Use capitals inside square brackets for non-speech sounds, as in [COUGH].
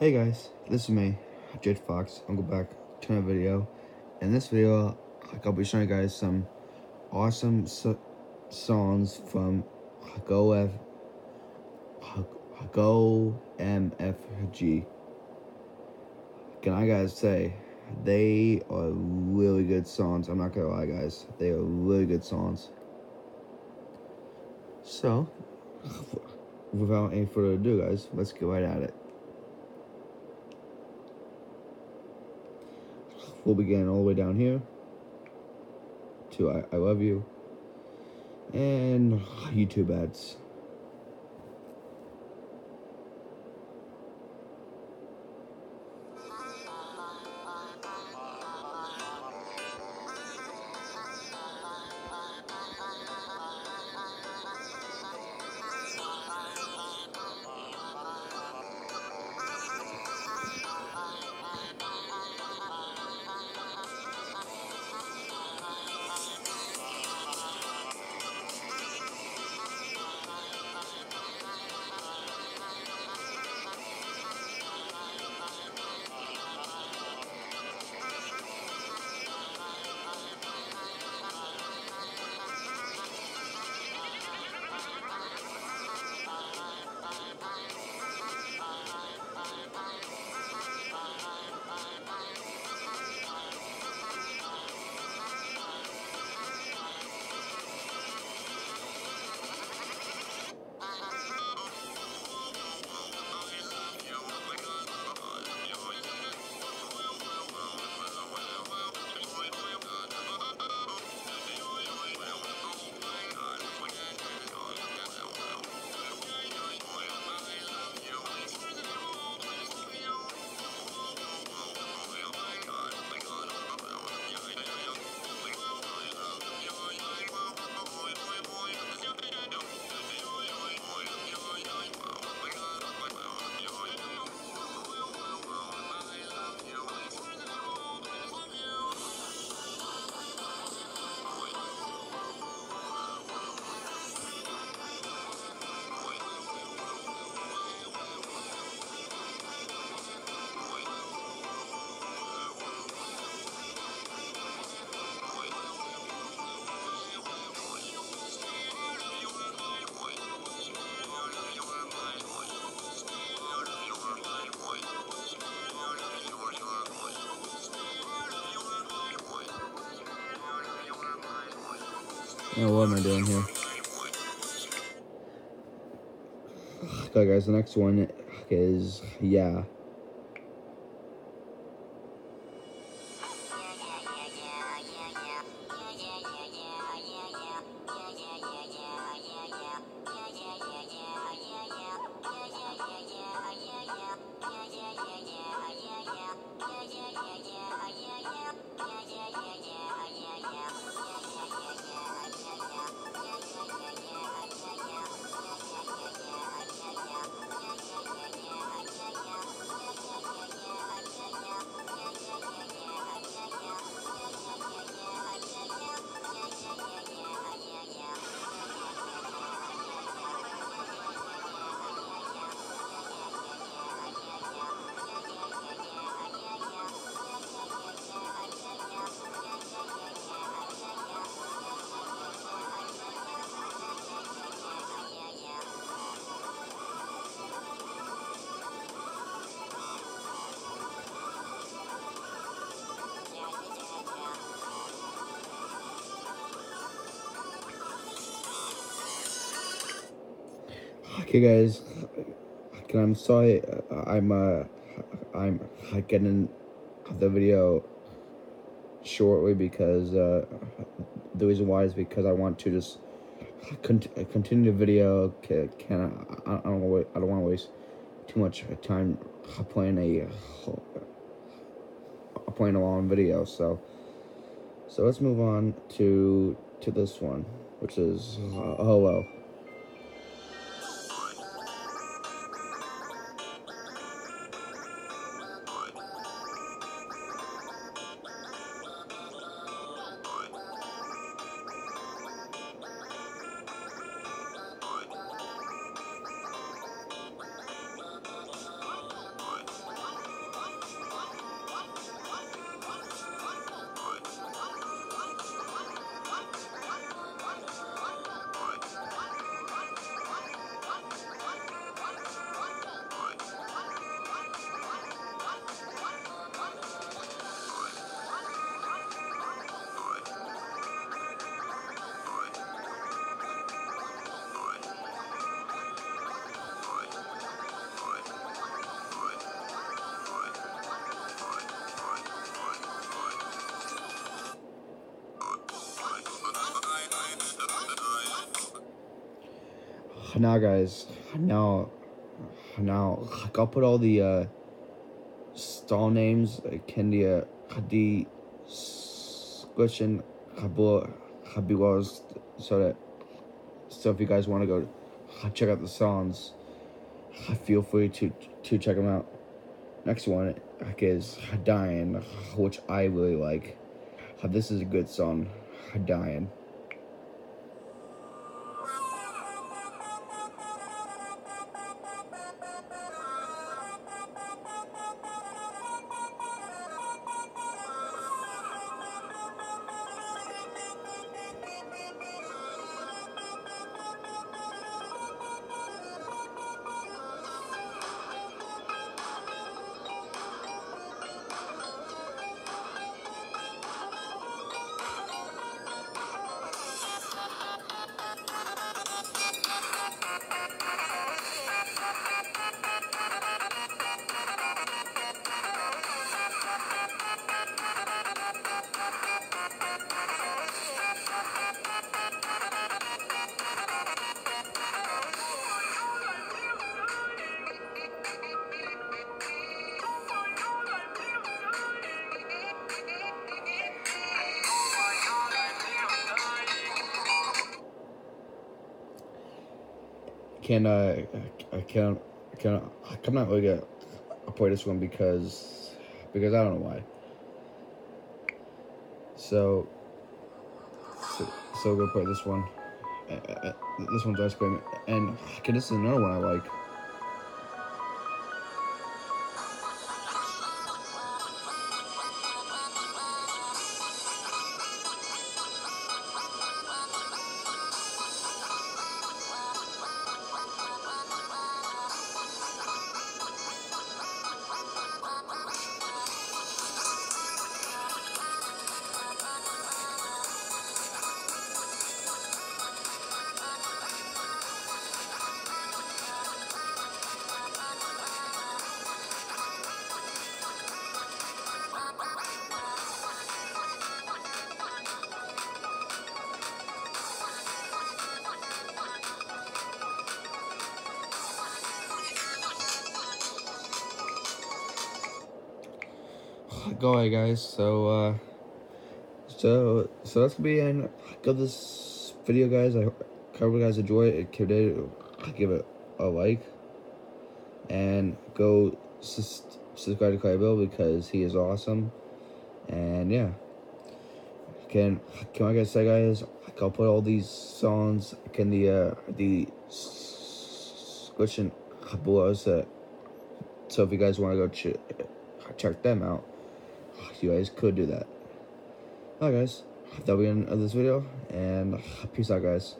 Hey guys, this is me, Jake Fox. I'm going back to my video. In this video, I'll be showing you guys some awesome so songs from Go F Go MFG. Can I guys say they are really good songs? I'm not gonna lie, guys. They are really good songs. So, [LAUGHS] without any further ado, guys, let's get right at it. We'll begin all the way down here to I, I Love You and YouTube ads. Oh, what am I doing here? Okay, guys, the next one is Yeah. Okay, guys. I'm sorry. I'm uh, I'm getting the video shortly because uh, the reason why is because I want to just continue the video. Can, can I, I don't want I don't want to waste too much time playing a playing a long video. So so let's move on to to this one, which is uh, hello. Now guys, now, now, I'll put all the, uh, stall names, Kendia, Hadi, Squishin, Habua, Habiwas, so that, so if you guys want to go check out the songs, feel free to, to check them out. Next one is Dying, which I really like. This is a good song, Dying. Can I, I can can I'm not really gonna play this one because because I don't know why. So so, so we'll play this one. This one's ice cream, and okay, this is another one I like. Go ahead guys. So uh so so that's gonna be end of this video guys. I hope you guys enjoy it. Give it give it a like. And go subscribe to Clay Bill because he is awesome. And yeah. Can can I guys say guys I'll put all these songs can the uh the question below so if you guys want to go ch check them out you guys could do that. Alright guys, that'll be the end of this video, and peace out guys.